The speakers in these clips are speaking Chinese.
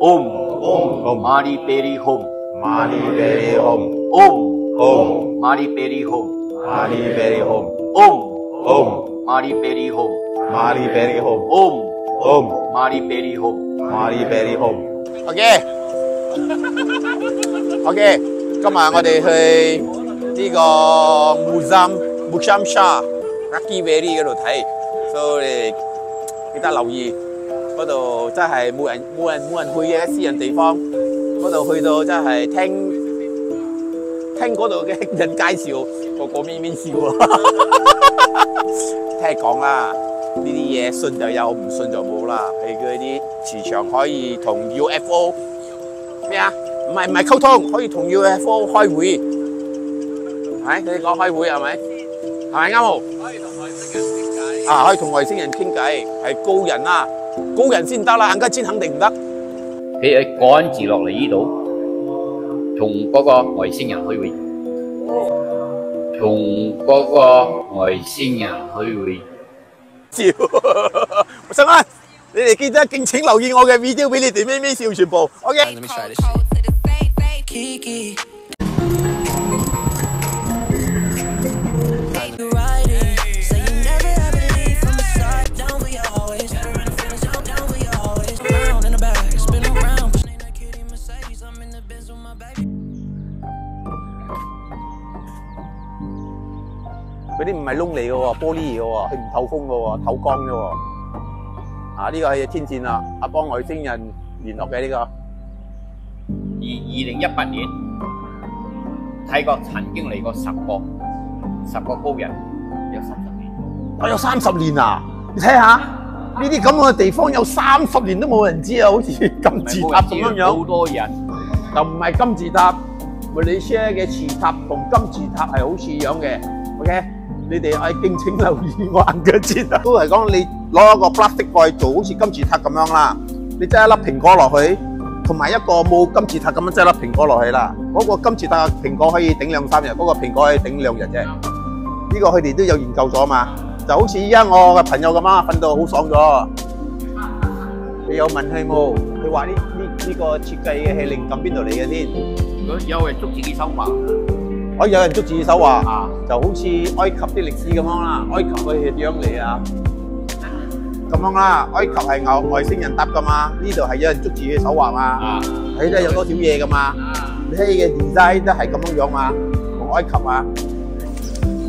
Om Om Mari Peri Hum Mari Peri Hum Om Om Mari Peri Hum Mari Peri Hum Om Om Mari Peri Hum Mari Peri Hum Om Om Mari Peri Hum Mari Peri Hum OK OK，今日我哋去呢个 Muzam Muzam Shah Lucky Valley 嗰度睇，所以你哋记得留意 嗰度真係冇人冇人冇人去嘅私人地方，嗰度去到真係聽聽嗰度嘅人介紹，個個咪咪笑啊！聽講啦，呢啲嘢信就有，唔信就冇啦。譬如佢啲磁場可以同 UFO 咩啊？唔係唔係溝通，可以同 UFO 開會，係你講開會係咪？係咪啱冇？啊，可以同外星人傾偈，係高人啊，高人先得啦，硬家尖肯定唔得。佢係趕住落嚟呢度，同嗰個外星人開會，同嗰個外星人開會。笑，生安！你哋記得敬請留意我嘅 video 俾你哋咩咩笑全部，OK。玻璃嚟嘅喎，佢唔透風嘅喎，透光嘅喎。啊，呢個係天線啦，阿邦外星人聯絡嘅呢個。而二零一八年，泰國曾經嚟過十個十個高人，有三十年。我有三十年啊！你睇下呢啲咁嘅地方有三十年都冇人知啊，好似金字塔咁樣好，多人。就唔係金字塔。馬來西亞嘅瓷塔同金字塔係好似樣嘅。OK，你哋係敬請留意我硬嘅字都係講你攞一個 plastic 蓋做好似金字塔咁樣啦，你擠一粒蘋果落去，同埋一個冇金字塔咁樣擠粒蘋果落去啦。嗰、個金字塔嘅蘋果可以頂兩三日，嗰、個蘋果可以頂兩日啫。呢、個佢哋都有研究咗嘛，就好似依家我嘅朋友咁啊，瞓到好爽咗。你有問佢冇？佢話呢呢呢個設計嘅係靈感邊度嚟嘅先？如果有人捉自己手畫，我有人捉住手話，啊就好似埃及啲歷史咁樣啦。埃及佢係點樣嚟啊？咁樣啦，埃及係牛外星人搭噶嘛，呢度係有人捉住嘅手畫嘛，啊睇得有多少嘢噶嘛。啊！你睇嘅 design 都係咁樣樣嘛，同埃及啊，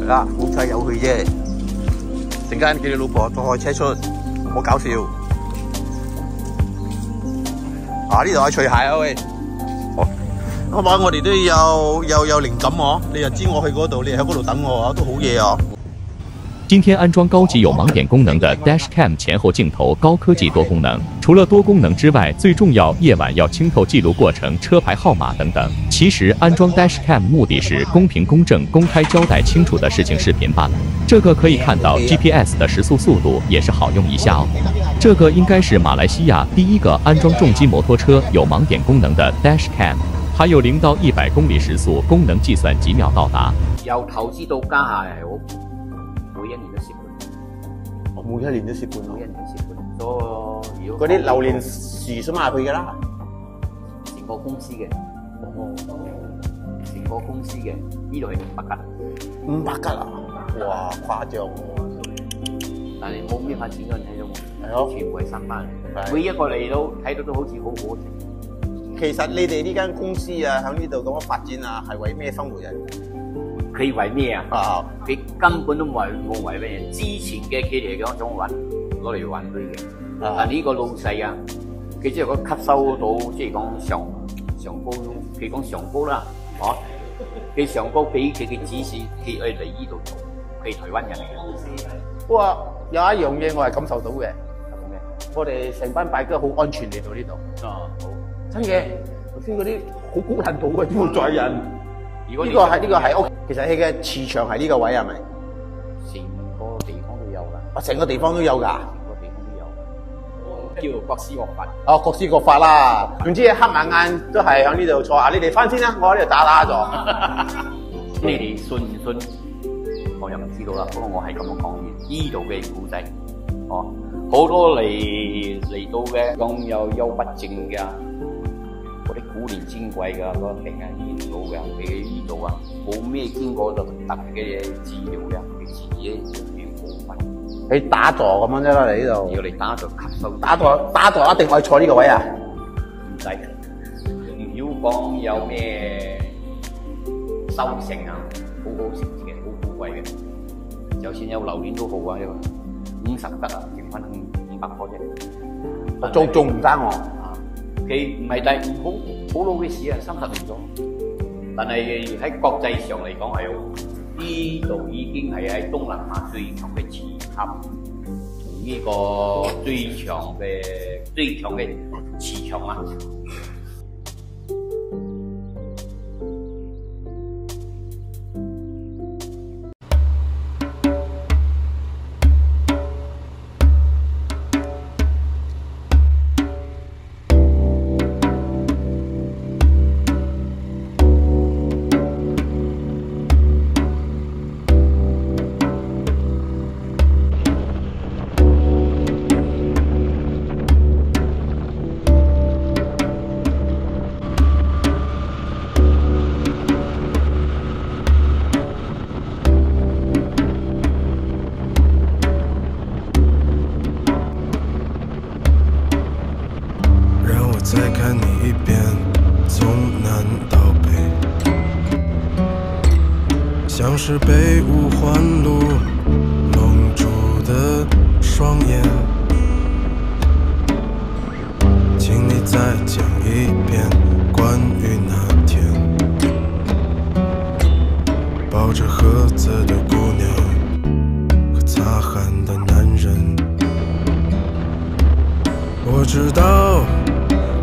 係啦，好彩有佢啫。陣間叫你老婆再開車出，唔好搞笑。啊！呢度係除鞋啊喂，好，好嘛，我哋都有有有灵感哦。你又知我去嗰度，你喺嗰度等我啊，都好嘢啊！今天安装高级有盲点功能的 Dashcam 前后镜头高科技多功能。除了多功能之外，最重要夜晚要清透记录过程、车牌号码等等。其实安装 Dashcam 目的是公平公正、公开交代清楚的事情视频罢了。这个可以看到 GPS 的时速速度也是好用一下哦。这个应该是马来西亚第一个安装重机摩托车有盲点功能的 Dashcam，还有零到一百公里时速功能计算几秒到达。由投資到家下係好，每一年都蝕本，我每一年都蝕本每一年都蝕本。嗰啲榴蓮樹想買佢噶啦。成個公司嘅，成個公司嘅，呢度係五百吉，五百吉啊！哇，誇張喎！但係冇咩發展嗰陣睇到係咯全部係新班嚟，每一個嚟到睇到都好似好好食。其實你哋呢間公司啊，喺呢度咁樣發展啊，係為咩生活人？佢為咩啊？啊，佢根本都唔為冇為咩嘢。之前嘅佢哋講想揾攞嚟揾佢嘅，啊但呢個老細啊，佢即係講吸收到即係講上上高，佢講上高啦，哦，佢上高俾佢嘅指示，佢去嚟呢度做，佢係台灣人嚟嘅。不過有一樣嘢我係感受到嘅，咩？我哋成班大哥好安全嚟到呢度，啊，好。真嘅。頭先嗰啲好高難度嘅負載人，如果呢個係呢個係屋，其實佢嘅磁場係呢個位係咪？成個地方都有㗎，啊，成個地方都有㗎。成個地方都有。叫國師學法。哦，各师各法啦。總之黑眼眼都係喺呢度坐啊！你哋翻先啦，我喺呢度打打咗。你哋信唔信？我又唔知道啦。不過我係咁樣講完，呢度嘅古仔哦，好多嚟嚟到嘅講有憂鬱症嘅，嗰啲古靈精怪嘅嗰個病人見到嘅，佢呢度啊冇咩經過特特別嘅治療嘅，佢自己就變好瞓，你打坐咁樣啫啦，你呢度要嚟打坐吸收打坐打坐一定可以坐呢個位啊？唔使，唔要講有咩修成啊，好好成績嘅，好寶貴嘅。就算有榴蓮都好啊，呢個五十得啊，剩翻五五百個啫。仲仲唔爭我？啊，佢唔係第好好老嘅事啊，三十年咗。但係喺國際上嚟講係呢度已經係喺東南亞最強嘅磁塔，呢個最強嘅最強嘅磁場啊！知道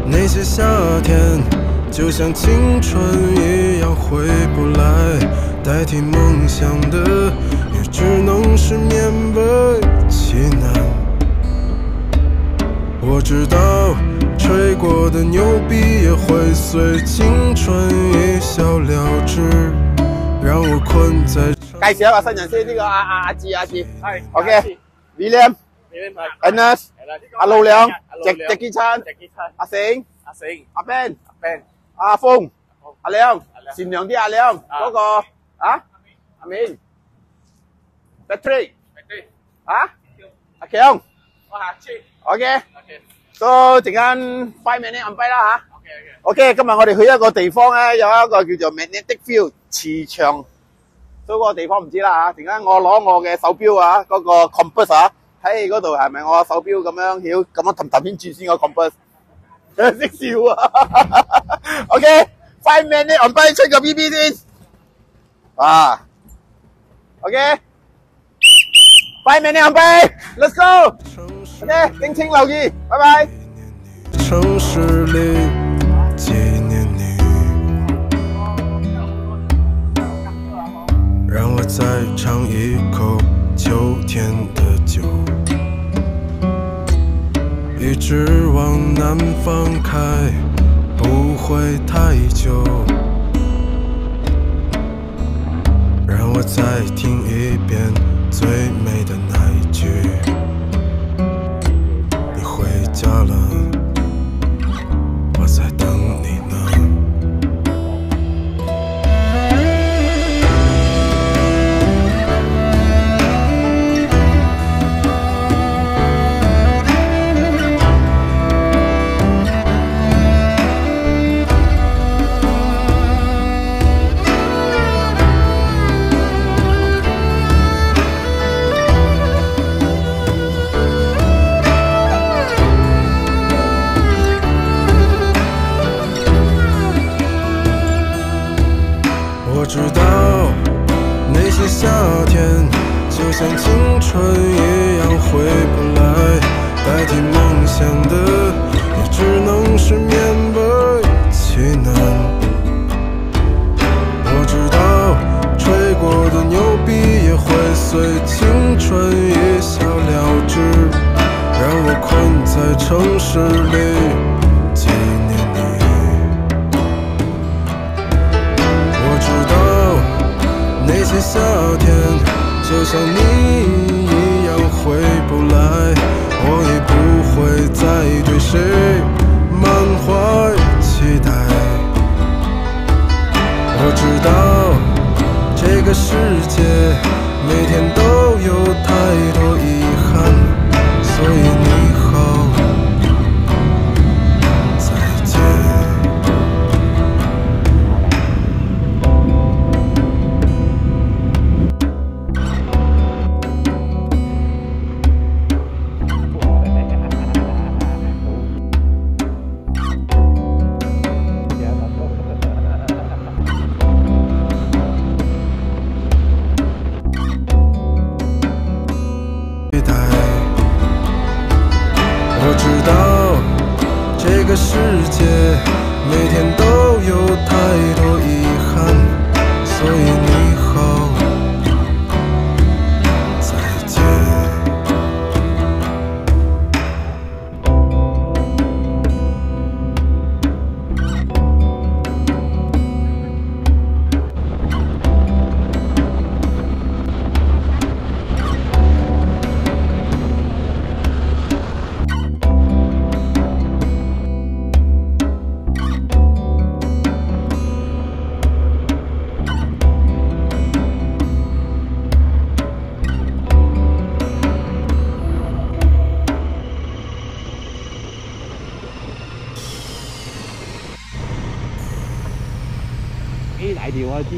那些夏天就像青春一样回不来，代替梦想的也只能是勉为其难。我知道吹过的牛逼也会随青春一笑了之，让我困在。介紹一個新人先，呢、個阿阿阿志阿志係，OK，William、阿老兩阿、老石兩石堅琛、石堅琛、阿醒、阿醒、阿 Ben、阿 Ben、阿峰、阿亮善良啲阿亮，啊嗰個啊，阿明，Patrick. 對，啊，阿強我下次，OK，，OK 都陣間 five minute on 啦嚇。OK OK，OK，今日我哋去一個地方咧，有一個叫做 magnetic field 磁場，所以嗰個地方唔知啦嚇。陣間我攞我嘅手錶啊，嗰、個 compass 啊，睇嗰度係咪我手錶咁樣曉咁樣氹氹圈轉先個 compass，識笑啊！OK，five minute on bike 出個 BB 先，啊，OK，five minute on bike，let's go。OK，敬請留意，拜拜。城市里纪念你，让我再尝一口秋天的酒，一直往南方开，不会太久。让我再听一遍最美的那一句，你回家了。像青春一样回不来，代替梦想的也只能是勉为其难。我知道吹过的牛逼也会随青春一笑了之，让我困在城市里想你。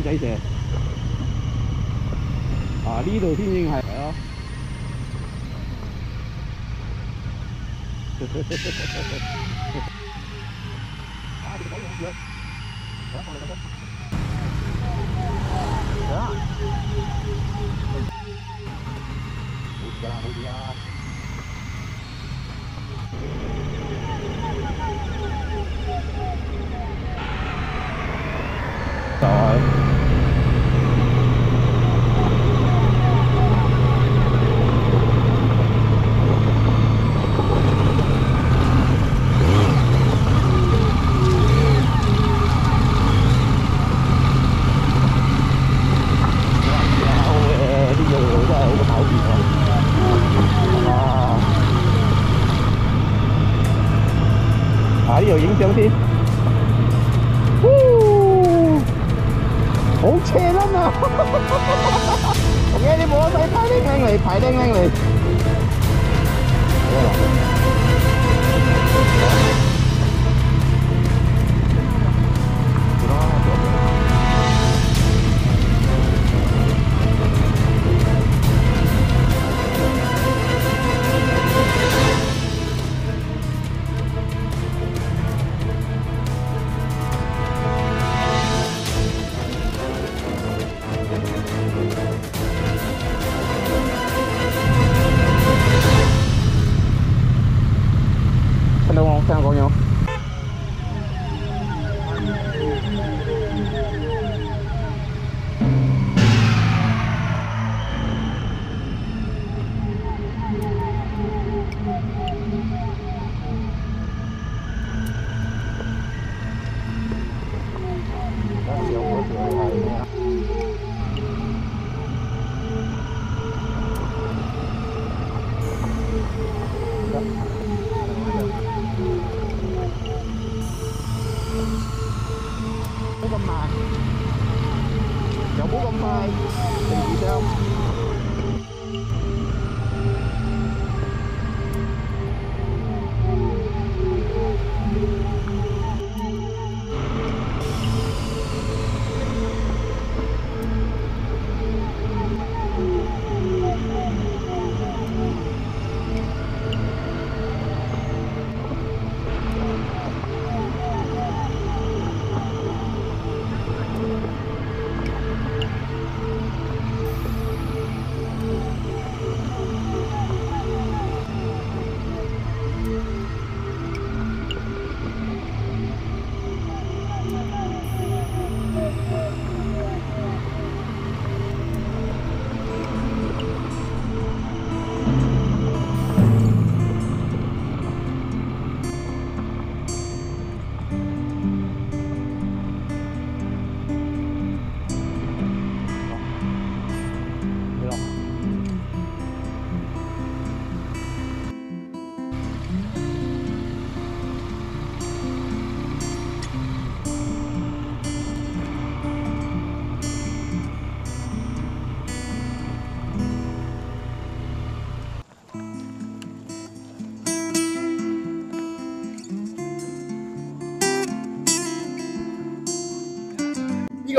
cái gì 車輪啊！同嘅你冇得睇，排丁拎嚟，排丁拎嚟。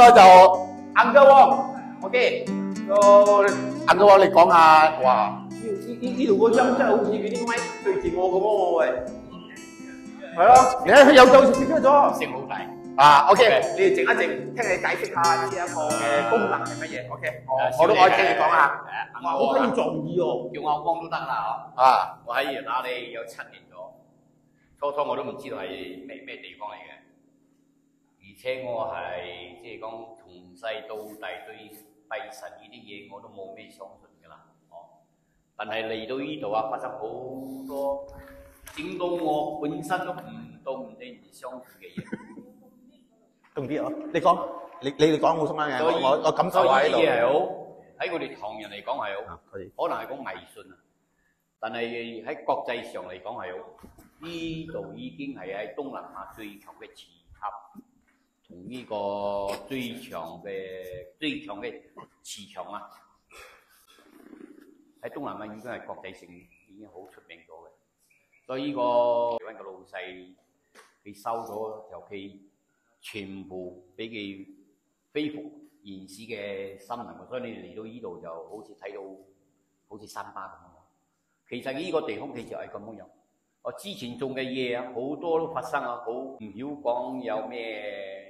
個就硬嘅喎，OK，個硬嘅喎，你講下，哇！呢呢呢呢度個音真係好似嗰啲咪對住我咁喎，喂，係咯，你睇佢有就食咗咗。聲好大。啊，OK，OK 你哋靜一靜，聽你解釋下呢一個嘅功能係乜嘢？OK，我我都可以聽你講下。誒哇，好可以撞意喎。叫我光都得啦啊，我喺打你有七年咗，初初我都唔知道係咩咩地方嚟嘅，而且我係即係講從細到大對拜神呢啲嘢我都冇咩相信㗎啦，哦。但係嚟到呢度啊，發生好多整到我本身都唔到唔你唔相信嘅嘢。重啲啊！你講，你你哋講冇乜嘅，所以我我我感受下喺所以呢啲嘢係度。好，喺我哋唐人嚟講係好。啊，可。可能係講迷信啊，但係喺國際上嚟講係好，呢度已經係喺東南亞最強嘅磁塔，同呢個最強嘅最強嘅磁場啊，喺東南亞已經係國際性已經好出名咗嘅，所以呢個台灣嘅老細佢收咗就佢全部俾佢恢復原始嘅森林，所以你嚟到呢度就好似睇到好似山巴咁樣。其實呢個地方其實係咁樣樣。我之前種嘅嘢啊，好多都發生啊，好唔曉講有咩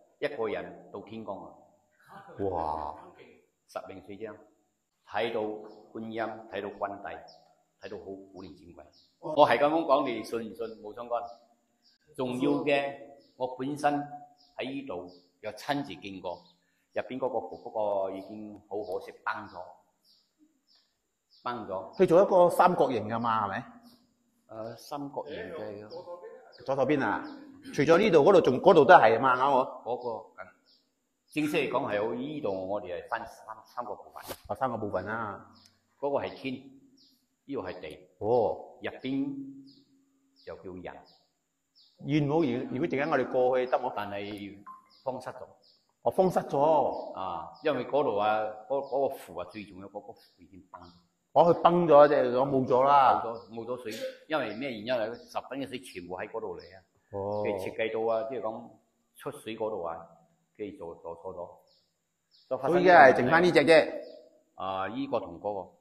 一個人到天光啊！哇！十零歲啫，睇到觀音，睇到君帝，睇到好古靈精怪。我係咁樣講，你哋信唔信冇相干。重要嘅，我本身喺呢度又親自見過，入邊嗰個符，不過已經好可惜崩咗，崩咗。佢做一個三角形㗎嘛，係咪？誒、三角形嘅左手邊啊，除咗呢度嗰度，仲嗰度都係啊嘛，啱我。嗰、個正式嚟講係好呢度，我哋係分三三個部分。啊，三個部分啦。嗰、個係天，呢個係地，哦，入邊就叫人，願冇如如果陣間我哋過去得冇？但係封失咗我封失咗，啊！因為嗰度啊，嗰、嗰個符啊最重要，嗰、個符已經崩咗，我去崩咗即係我冇咗冇啦。咗冇咗水，因為咩原因啊？十分嘅水全部喺嗰度嚟啊！哦佢設計到啊，即係講出水嗰度啊，佢做做錯咗，所以發生所以而家係剩翻呢只啫。啊！依、個同嗰、個。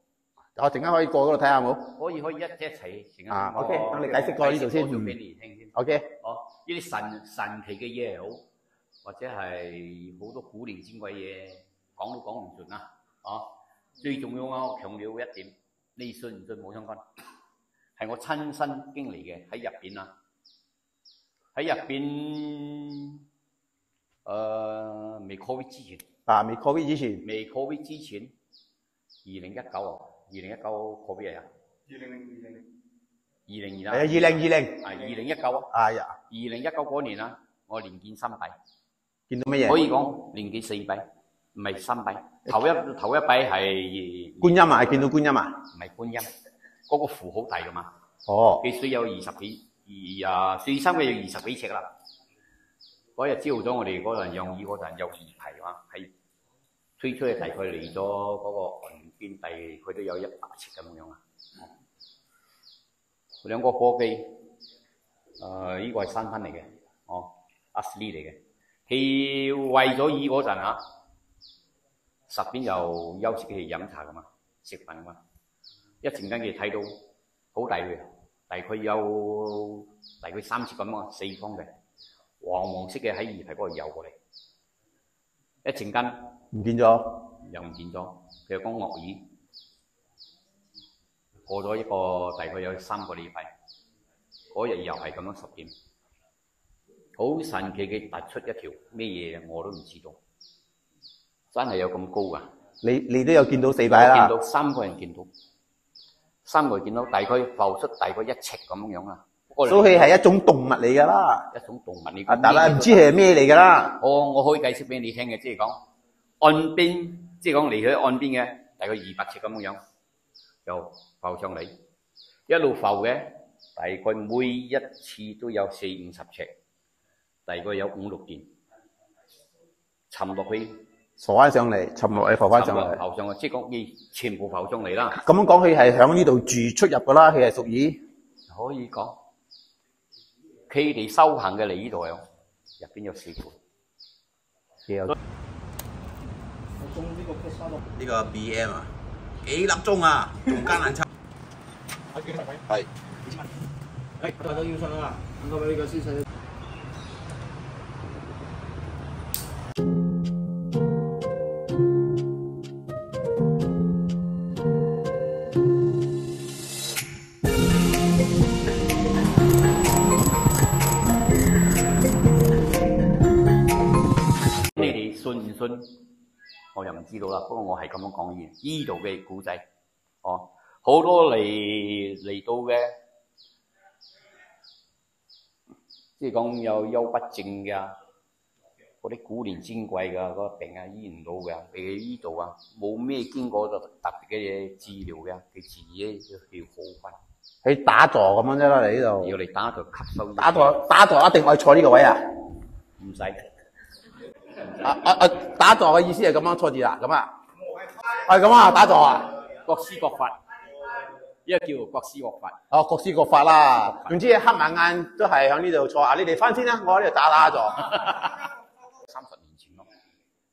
我陣間可以過嗰度睇下冇可以可以一一齊成日啊我 OK，等你解釋過呢度先解釋多咗俾你聽先。？OK，哦，呢啲神神奇嘅嘢又好，或者係好多古靈精怪嘢，講都講唔盡啊。哦，最重要啊！我強調一點，你信唔信冇相干，係我親身經歷嘅喺入邊啊，喺入邊誒未 Covid 之前，啊，未 Covid 之前，未 Covid 之前，二零一九啊，二零一九 Covid 啊，二零二零。係啊，二零二零，啊，二零一九啊。哎呀，二零一九嗰年啊，我年見三幣，見到乜嘢？可以講年見四幣，唔係三幣。頭一頭一幣係觀音啊，見到觀音啊？唔係觀音，嗰、個符好大噶嘛，哦，必须有二十幾二啊，最深嘅有二十幾尺啦。嗰日朝早我哋嗰陣養魚嗰陣有二批嘛，係推出去大概嚟咗嗰個岸邊地，佢都有一百尺咁樣啊。兩個貨機，誒、呢、個係新婚嚟嘅，哦，阿 s l 嚟嘅。佢為咗魚嗰陣啊，十點又休息去飲茶噶嘛，食飯噶嘛。一陣間佢睇到好大嘅，大概有大概三尺咁啊，四方嘅，黃黃色嘅喺魚皮嗰度游過嚟，一陣間。唔見咗，又唔見咗，佢講鱷魚，過咗一個大概有三個禮拜，嗰日又係咁樣十點，好神奇嘅突出一條咩嘢我都唔知道，真係有咁高噶。你你都有見到四擺啦，我見到三個人見到，三個人見到大概浮出大概一尺咁樣啊。所以係一種動物嚟㗎啦。一種動物嚟啊，但係唔知係咩嚟㗎啦。我我可以解釋俾你聽嘅，即係講岸邊，即係講離開岸邊嘅大概二百尺咁樣，就浮上嚟，一路浮嘅，大概每一次都有四五十尺，大概有五六件，沉落去，浮翻上嚟，沉落去浮翻上嚟。浮上去，即係講你全部浮上嚟啦，咁樣講，佢係響呢度住出入噶啦，佢係屬於可以講，佢哋修行嘅嚟呢度有入邊有四個。有呢個 B.M 啊，幾粒鐘啊，仲艱難抽。係。你信？我又唔知道啦。不過我係咁樣講嘅呢度嘅古仔，哦，好多嚟嚟到嘅，即係講有憂鬱症嘅，嗰啲古年珍貴嘅嗰個病啊醫唔到嘅，嚟呢度啊冇咩經過特特別嘅嘢治療嘅，佢自己都要好翻，佢打坐咁樣啫啦，你呢度要度嚟打坐吸收打坐打坐一定可以坐呢個位啊！唔使。啊啊啊！打坐嘅意思係咁樣坐住啦，咁啊，係咁啊，打坐啊！各施各法，呢個叫各施各法。哦，各施各法啦。總之黑埋眼都係喺呢度坐啊！你哋翻先啦，我喺呢度打打坐。三十年前咯，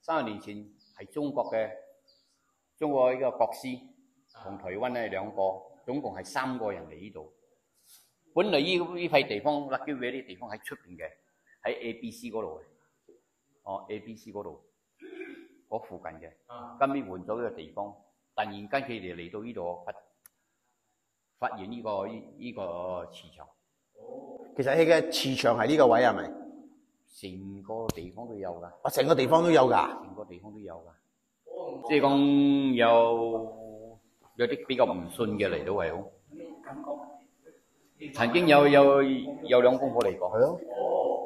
三十年前係中國嘅中國呢個國師同台灣咧兩個，總共係三個人嚟呢度。本來呢呢塊地方 Lucky Valley 啲地方喺出邊嘅，喺 A、B、C 嗰度嘅。哦，A、B、C 嗰度嗰附近嘅，今年換咗呢個地方，突然間佢哋嚟到呢度發發現呢、個呢呢、個磁場，其實佢嘅磁場係呢個位係咪？成個地方都有㗎。我成個地方都有㗎。成個地方都有㗎，即係講有有啲比較唔信嘅嚟到係好。曾經有有有兩公婆嚟過，係咯。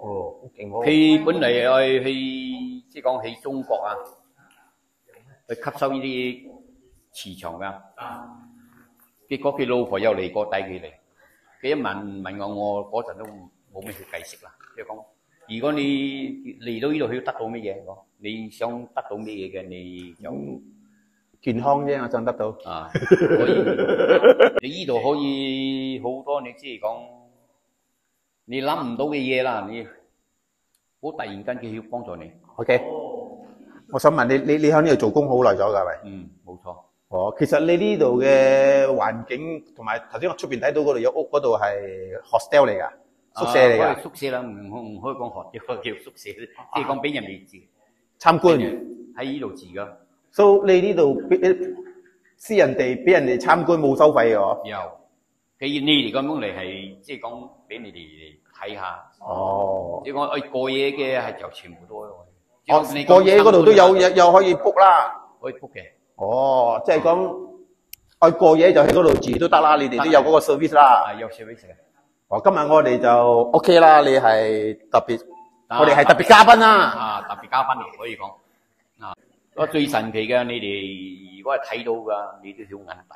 哦，佢本嚟係去即係講喺中國啊，去吸收呢啲磁場噶。結果佢老婆又嚟過帶佢嚟，佢一問問我，我嗰陣都冇咩去解釋啦。即係講，如果你嚟到呢度，佢要得到乜嘢？你想得到乜嘢嘅，你就。健康啫，我想得到。啊，可以，你呢度可以好多，你即係講，你諗唔到嘅嘢啦，你好突然間佢要幫助你，OK。我想問你，你你喺呢度做工好耐咗㗎係咪？嗯，冇錯，哦，其實你呢度嘅環境同埋頭先我出邊睇到嗰度有屋嗰度係 hostel 嚟㗎，宿舍嚟㗎，啊宿舍啦，唔可唔可以講學叫叫宿舍，即係講俾人哋住，參觀。喺呢度住噶，So 你呢度俾私人地俾人哋參觀冇收費嘅喎？有，佢你哋咁樣嚟係即係講俾你哋睇下，哦，即係講誒過夜嘅係就全部都可以，哦講你，過夜嗰度都有參觀又又可以 book 啦。可以 book 嘅。哦，即係講愛過夜就喺嗰度住都得啦，你哋都有嗰個 service 啦。啊，有 service 嘅。哦，今日我哋就 OK 啦，你係特別，啊我哋係特別嘉賓啦。啊，特別嘉賓嚟可以講啊。我最神奇嘅，你哋如果係睇到噶，你都曉眼大。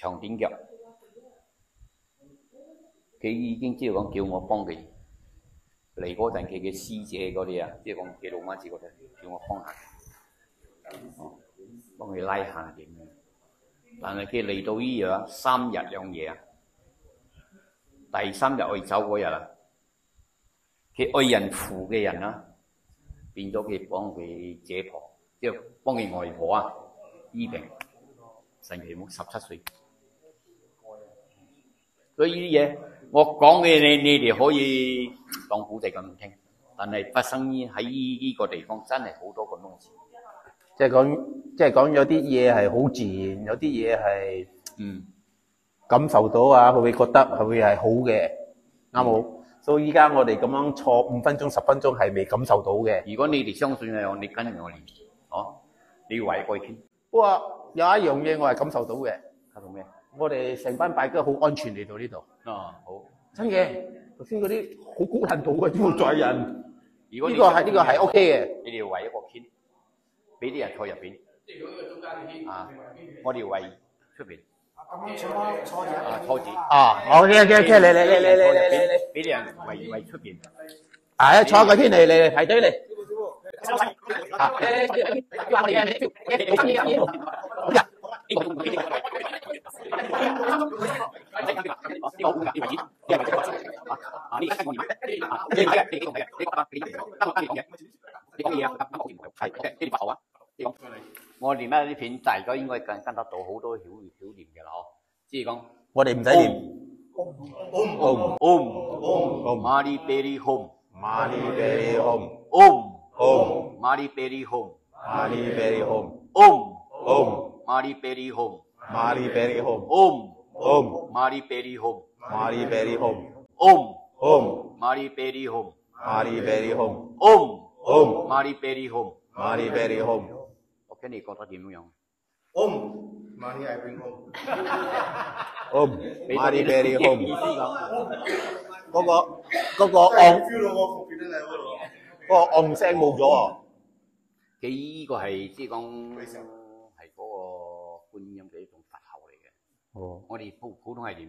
長短腳。佢已經知道講叫我幫佢，嚟嗰陣，佢嘅師姐嗰啲啊，即係講佢老媽子嗰啲，叫我幫下，哦，幫佢拉下點。但係佢嚟到呢樣三日兩夜啊，第三日我走嗰日啊，佢愛人扶嘅人啦，變咗佢幫佢姐婆，即係幫佢外婆啊醫病，神奇冇十七歲。所以呢啲嘢我講嘅你你哋可以當古仔咁聽，但係發生於喺呢呢個地方真係好多咁多事。即係講，即係講有啲嘢係好自然，有啲嘢係嗯，感受到啊，佢會覺得佢會係好嘅，啱冇？所以依家我哋咁樣坐五分鐘、十分鐘係未感受到嘅。如果你哋相信我，你跟住我嚟，哦，你要圍過去傾，不過有一樣嘢我係感受到嘅，睇到咩？我哋成班拜哥好安全嚟到呢度。真嘅，頭先嗰啲好高難度嘅，都冇載人。如果呢個係呢個係 OK 嘅，你哋要圍一個圈，俾啲人坐入面。我哋要圍出面，坐住。坐，OK，OK，OK，你嚟，你嚟，你嚟，你嚟，俾啲人圍圍出邊。係，坐個圈嚟，你嚟，你你你。我念一啲片，大家應該跟跟得到好多曉曉念嘅啦，嗬。即係講我哋唔使念。Om Om Mari Peri Home Money very home, Om home, Mari Peri Home money very home, Om home, Mari Peri Home money very home, Om home, Mari Peri Home money baby home home home money baby home money baby home home home money baby home money baby home ok 你觉得点样 home money i bring home home money baby home 嗰个个个个我唔声冇咗啊佢几个系即系讲声嗰个观音嘅一种佛头嚟嘅哦我哋普普通系点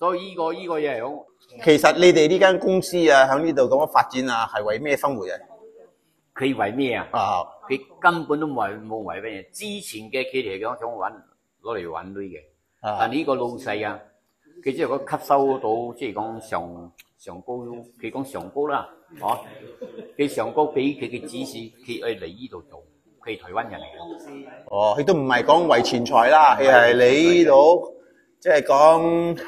啊，所以呢個呢個嘢係好。其實你哋呢間公司啊，喺呢度咁樣發展啊，係為咩生活嘅？佢為咩啊？啊，佢根本都冇為冇為咩嘢。之前嘅佢哋係講想揾攞嚟揾女嘅，啊但呢個老細啊，佢即係講吸收到即係講上上高，佢講上高啦，哦，佢上高俾佢嘅指示，佢去嚟呢度做，佢係台灣人嚟嘅。哦，佢都唔係講為錢財啦，佢係你呢度即係講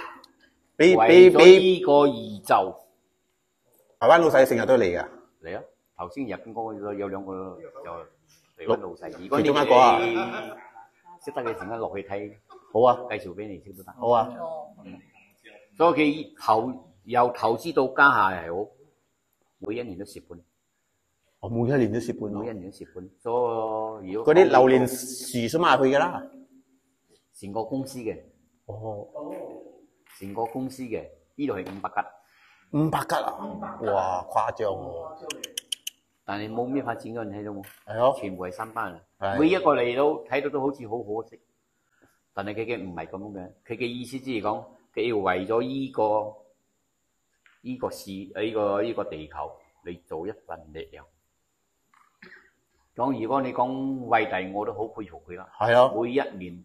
俾俾俾呢個二就台灣老細成日都嚟噶。嚟啊！頭先入邊嗰個有兩個就台灣老細，如果你其中一個啊哋識得嘅，陣間落去睇，好啊，介紹俾你識都得。好啊，所以佢投由投資到家下係好，每一年都蝕本，我每一年都蝕本每一。年都蝕本。所以如果嗰啲榴蓮樹想買去噶啦。成個公司嘅，哦，成個公司嘅，呢度係五百吉，五百吉啊！哇，誇張喎。但係冇咩發展嘅，你睇到冇？係咯，全部係新班啊！係每一個嚟到睇到都好似好可惜，但係佢嘅唔係咁嘅，佢嘅意思即係講，佢要為咗依、個依、個事誒依、個依、個地球嚟做一份力量。講如果你講偉大，我都好佩服佢啦。係啊，每一年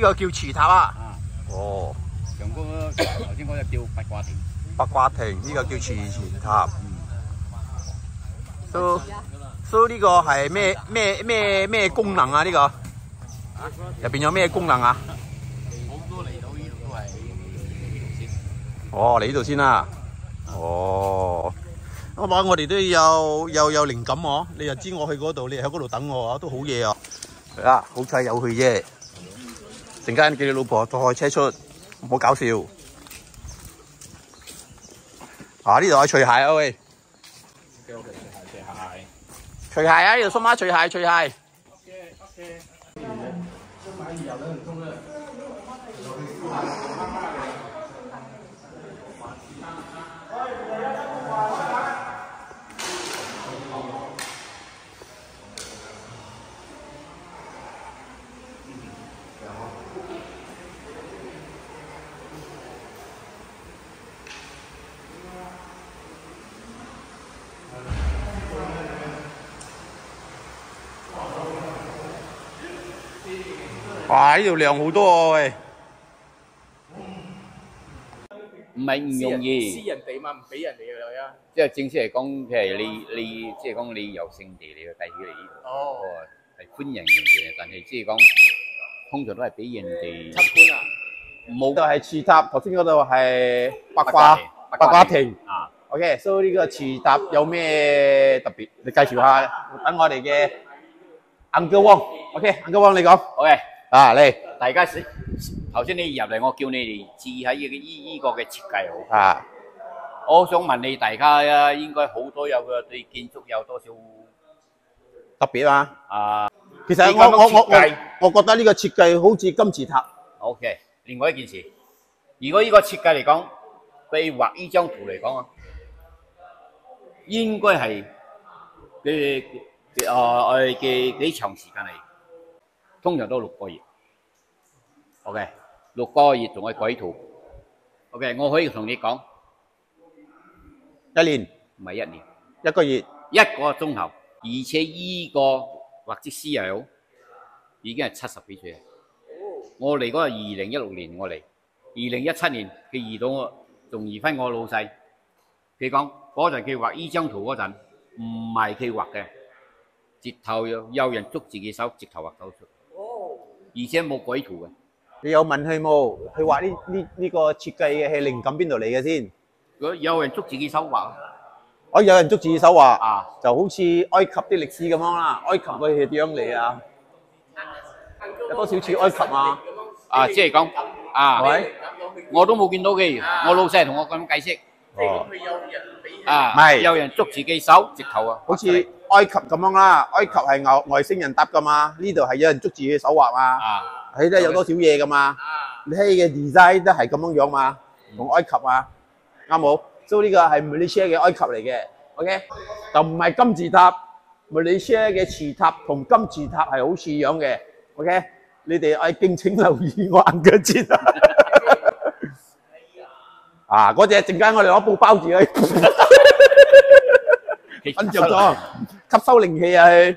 呢個叫祠塔啊。啊哦，上高頭先嗰只叫八卦亭，八卦亭呢、個叫慈善塔。So so 呢個係咩咩咩咩功能啊？呢、個入邊有咩功能啊？好多嚟到呢度都係先。哦，嚟呢度先啦。哦，咁啊，我哋都有有有靈感喎。你又知我去嗰度，你喺嗰度等我，都好嘢啊！系啊，好彩有去啫。陣間叫你老婆再開車出，唔好搞笑。啊！呢度有除鞋啊喂，除鞋啊！呢度叔媽除鞋除鞋。哇！呢度涼好多喎喂。唔係唔容易，私人地嘛，唔俾人哋去啊。即係正式嚟講，譬如你你即係講你由聖地你要帶起嚟呢度，哦，係歡迎人哋嘅，但係即係講通常都係俾人哋參觀啊，冇呢度係祠塔，頭先嗰度係八卦八八卦亭。啊。OK，所以呢個祠塔有咩特別？你介紹下，等我哋嘅 Uncle Wong。OK，Uncle Wong 你講 OK，啊，嚟大家先頭先你入嚟，我叫你哋注意下呢個依依個嘅設計好。啊，我想問你大家啊，應該好多有嘅對建築有多少特別啊！啊其實你咁樣我我我我我覺得呢個設計好似金字塔。？OK，另外一件事，如果呢個設計嚟講，譬如畫呢張圖嚟講啊，應該係嘅嘅誒誒嘅幾長時間嚟？通常都六個月。OK，六個月仲係鬼圖。OK，我可以同你講，一年唔係一年。一個月，一個鐘頭，而且依個或者師又好，已經係七十幾歲。我嚟嗰個二零一六年我嚟，二零一七年佢遇到我，仲遇翻我老細。佢講嗰陣佢畫依張圖嗰陣，唔係佢畫嘅，直頭有有人捉自己手，直頭畫到出。而且冇鬼圖嘅。你有問佢冇？佢話呢呢呢個設計嘅係靈感邊度嚟嘅先？如果有人捉自己手畫我有人捉自己手話，啊，就好似埃及啲歷史咁樣啦。埃及佢係點樣嚟啊？有多少似埃及啊？啊，即係講啊，係咪？我都冇見到嘅，我老細同我咁解釋。哦，佢有人啊，唔係有人捉自己手，直頭啊，好似埃及咁樣啦。埃及係外外星人搭噶嘛，呢度係有人捉住佢手畫嘛。啊，睇得有多少嘢噶嘛？你睇嘅 design 都係咁樣樣嘛，同埃及啊，啱冇？所以呢個係 Malaysia 嘅埃及嚟嘅，OK，就唔係金字塔。Malaysia 嘅祠塔同金字塔係好似樣嘅，OK，你哋誒敬請留意我眼腳節啊！啊，嗰只陣間我哋攞布包住佢，瞓着咗，吸收靈氣啊佢。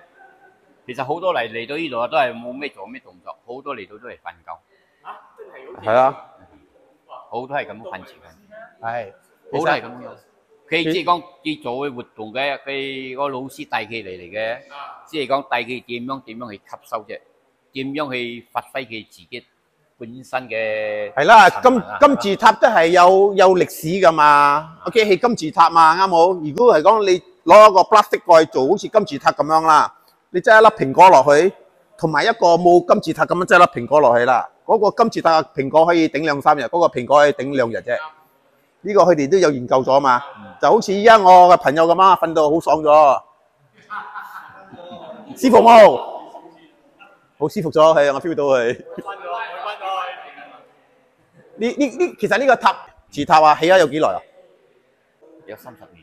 其實好多嚟嚟到呢度啊，都係冇咩做咩動作，好多嚟到都係瞓覺，嚇，真係好似係啊，好多係咁樣瞓住嘅，係，好多係咁樣。佢即係講佢做嘅活動嘅，佢個老師帶佢嚟嚟嘅，即係講帶佢點樣點樣去吸收啫，點樣去發揮佢自己本身嘅係啦，金金字塔都係有有歷史噶嘛。OK，係金字塔嘛，啱冇？如果係講你攞一個 plastic 蓋做好似金字塔咁樣啦，你擠一粒蘋果落去，同埋一個冇金字塔咁樣擠一粒蘋果落去啦。嗰、個金字塔嘅蘋果可以頂兩三日，嗰、個蘋果可以頂兩日啫。呢、個佢哋都有研究咗嘛。就好似依家我嘅朋友咁啊，瞓到好爽咗，舒服冇？好舒服咗，係啊，我 feel 到佢。呢呢呢，其實呢個塔字塔啊，起咗有幾耐啊？有三十年咗。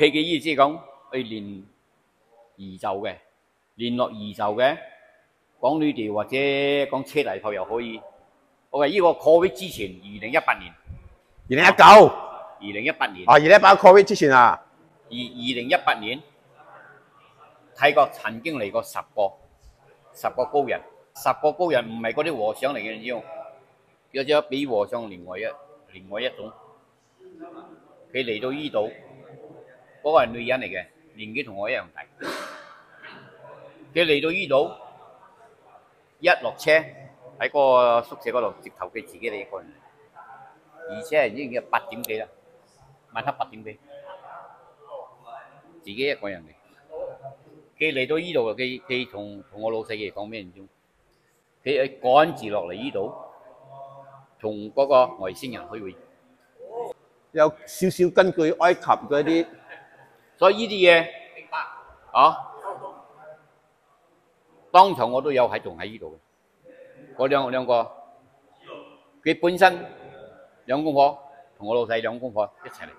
佢嘅意思係講去練移奏嘅，練落移奏嘅，講呢條或者講車泥頭又可以。我話呢個 Covid 之前，二零一八年，二零一九，二零一八年，啊，二零一八 Covid 之前啊，二二零一八年，泰國曾經嚟過十個十個高人，十個高人唔係嗰啲和尚嚟嘅，你知冇？有隻比和尚另外一另外一種，佢嚟到呢度，嗰、個係女人嚟嘅，年紀同我一樣大。佢嚟到呢度，一落車喺個宿舍嗰度，直頭佢自己嚟一個人嚟，而且係已經八點幾啦，晚黑八點幾，自己一個人嚟。佢嚟到呢度，佢佢同同我老細嘅講咩唔知？佢趕住落嚟呢度，同嗰個外星人開會。有少少根據埃及嗰啲，所以呢啲嘢明白。啊，當場我都有喺仲喺呢度嘅。嗰兩兩個，佢本身兩公婆同我老細兩公婆一齊嚟，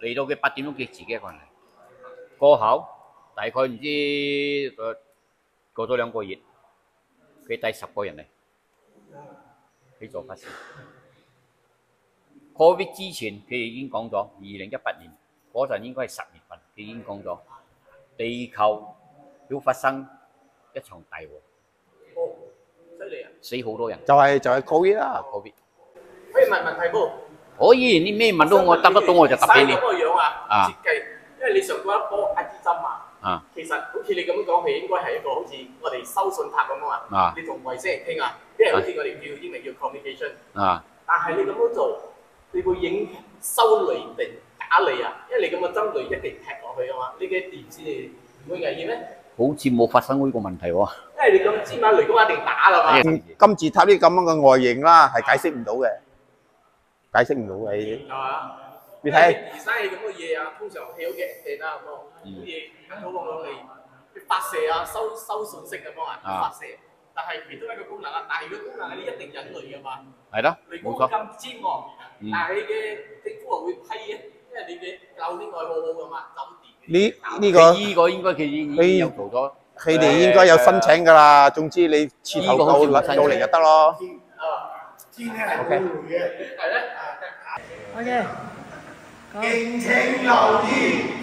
嚟到佢八點鐘，佢自己一個人嚟。過後大概唔知過咗兩個月，佢帶十個人嚟，佢做法事。Covid 之前佢已經講咗，二零一八年嗰陣應該係十年，佢已經講咗地球要發生一場大禍，哦，犀利啊！死好多人。就係、就係 Covid 啦。Covid 可以問問題冇？可以，你咩問到我答得到我就答俾你咁。個樣啊，啊設計，因為你上過一波一支針啊。啊其實好似你咁樣講，佢應該係一個好似我哋收信塔咁啊。啊你同外星人傾啊，因為好似我哋叫英文叫 communication。啊，但係你咁樣做，你會影收雷定打雷啊？因為你咁嘅針雷一定踢落去啊嘛，呢嘅電子你唔會危險咩？好似冇發生過呢個問題喎。因為你咁尖嘛，雷公一定打啦嘛。金字塔呢咁樣嘅外形啦，係解釋唔到嘅，解釋唔到嘅。係嘛？你睇 design 咁嘅嘢啊，通常起好嘅 antenna 咁咯，啲嘢跟好嚟發射啊，收收信息咁啊，啊發射。但係其中一個功能啊，但係如果功能係你一定引雷噶嘛，係咯，雷冇錯。公咁尖喎，嗯但係你嘅政府係會批嘅，因為你嘅教啲外好好噶嘛，酒店呢呢佢個呢個應該佢已佢經有做咗。佢哋應該有申請㗎啦。總之你切頭呢個好到到嚟就得咯。啊，天咧係會嘅，係咧。OK，敬請留意。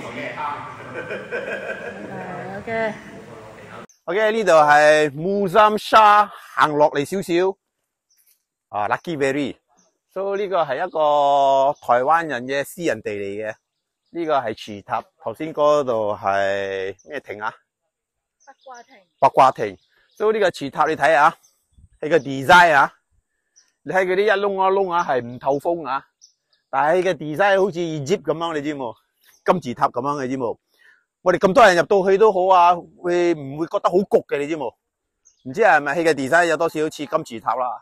OK，OK，呢度係 Muzam Shah 行落嚟少少，啊 Lucky Berry，所以呢個係一個台灣人嘅私人地嚟嘅。呢、個係池塔，頭先嗰度係咩亭啊？八卦亭，八卦亭。所以呢個池塔你睇下，係個 design 啊，你睇佢啲一窿一窿啊，係唔透風啊，但係個 design 好似 Egypt 咁樣，你知冇？金字塔咁樣，你知冇？我哋咁多人入到去都好啊，會唔會覺得好焗嘅？你知冇？唔知係咪佢嘅 design 有多少好似金字塔啦？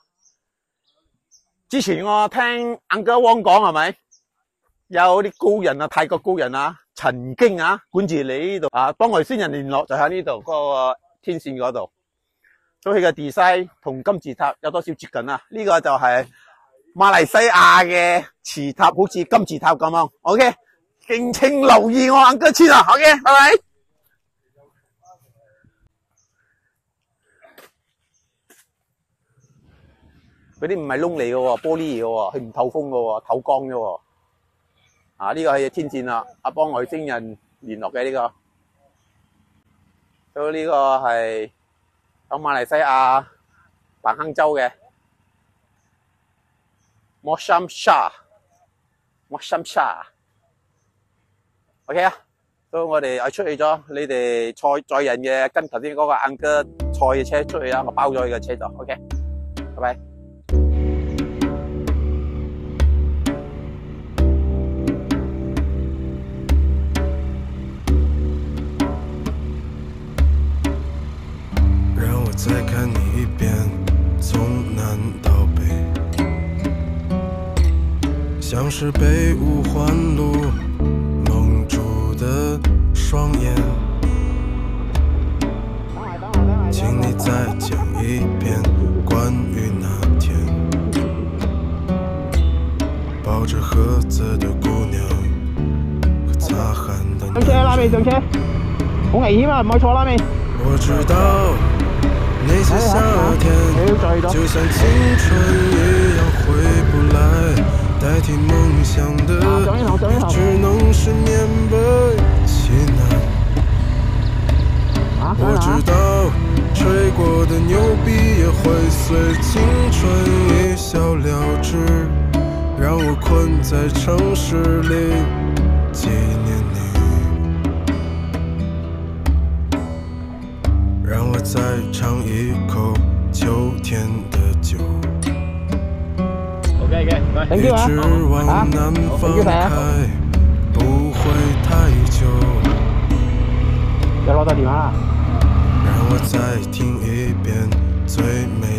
之前我聽 Uncle 汪講係咪？有啲高人啊，泰國高人啊，曾經啊管住你呢度啊，帮外星人聯絡就喺呢度嗰個天線嗰度。所以嘅 design 同金字塔有多少接近啊？呢、個就係馬來西亞嘅池塔，好似金字塔咁樣。OK，敬請留意我 Uncle 千啊。OK，拜拜。嗰啲唔係窿嚟嘅喎，玻璃嚟嘅喎，佢唔透風嘅喎，透光嘅喎。啊，呢、個係天線啦，阿幫外星人聯絡嘅呢、個。所以呢個係喺馬來西亞彭亨州嘅 m o s h a m s h a m o s h a m s h a OK 啊，所以我哋又出去咗，你哋載載人嘅跟頭先嗰個 uncle 載嘅車出去啦，我包咗佢嘅車度。OK，拜拜。再看你一遍，从南到北，像是被五环路蒙住的双眼。请你再讲一遍关于那天抱着盒子的姑娘和擦汗的上車啦未？上車，好危險啊！唔可以坐啦未？我知道那些夏天就像青春一样回不来，代替梦想的也只能是勉为其难。我知道吹过的牛逼也会随青春一笑了之，让我困在城市里再尝一口秋天的酒，OK OK，thank 一 you 啊！直往南方开，不会太久。有攞到電話啦。让我再听一遍最美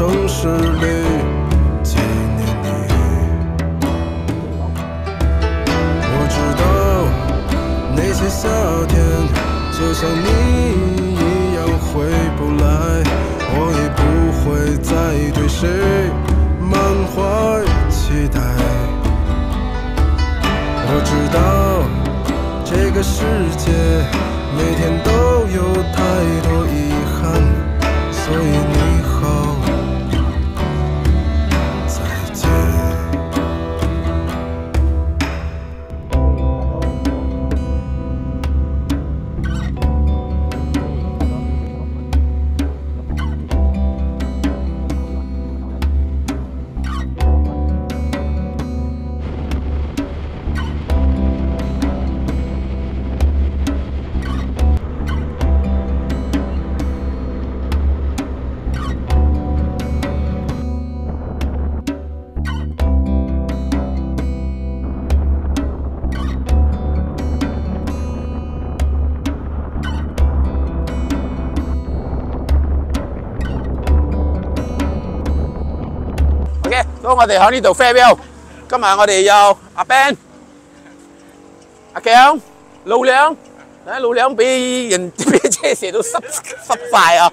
城市里纪念你。我知道那些夏天就像你一样回不来，我也不会再对谁满怀期待。我知道这个世界每天都有太多遗憾，所以咁我哋喺呢度 farewell。今日我哋有阿 Ben、阿強、老兩，睇老兩俾人俾車射到濕濕晒啊！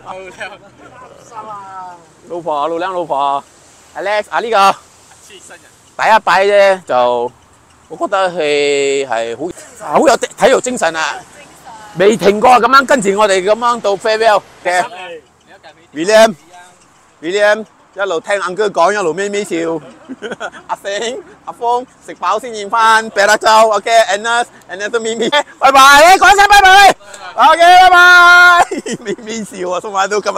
老婆，老兩老婆，Alex 啊呢個擺一擺啫，就我覺得佢係好好有體育精神啊！未停過咁樣跟住我哋咁樣到 farewell 嘅 William。William 一路聽 uncle 講，一路咪咪笑。阿醒、阿峰食飽先驗翻，俾得周，OK，Anna，Anna 都咪咪，拜拜，你講聲拜拜，OK，拜拜，咪咪笑啊，送埋到今日，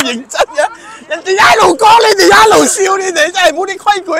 認真嘅，人哋一路講，你哋一路笑，你哋真係冇啲規矩。